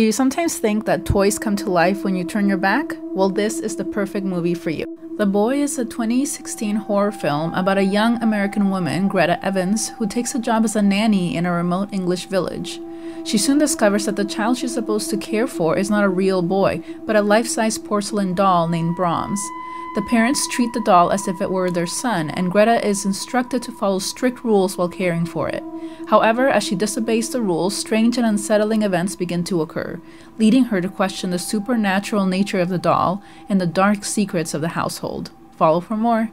Do you sometimes think that toys come to life when you turn your back? Well, this is the perfect movie for you. The Boy is a 2016 horror film about a young American woman, Greta Evans, who takes a job as a nanny in a remote English village. She soon discovers that the child she's supposed to care for is not a real boy, but a life size porcelain doll named Brahms. The parents treat the doll as if it were their son, and Greta is instructed to follow strict rules while caring for it. However, as she disobeys the rules, strange and unsettling events begin to occur, leading her to question the supernatural nature of the doll and the dark secrets of the household. Follow for more.